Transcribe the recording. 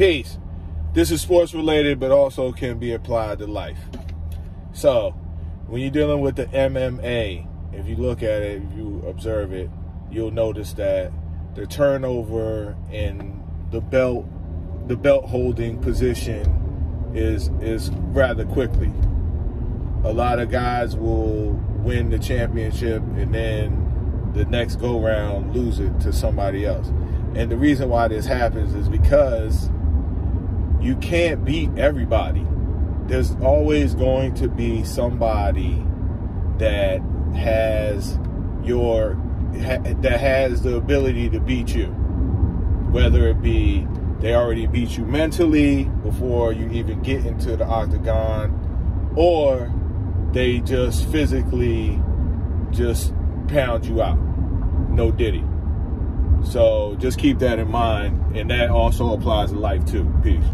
Peace. This is sports related, but also can be applied to life. So, when you're dealing with the MMA, if you look at it, if you observe it, you'll notice that the turnover in the belt, the belt holding position is is rather quickly. A lot of guys will win the championship and then the next go round lose it to somebody else. And the reason why this happens is because you can't beat everybody. There's always going to be somebody that has your that has the ability to beat you. Whether it be they already beat you mentally before you even get into the octagon, or they just physically just pound you out. No diddy. So just keep that in mind, and that also applies to life too. Peace.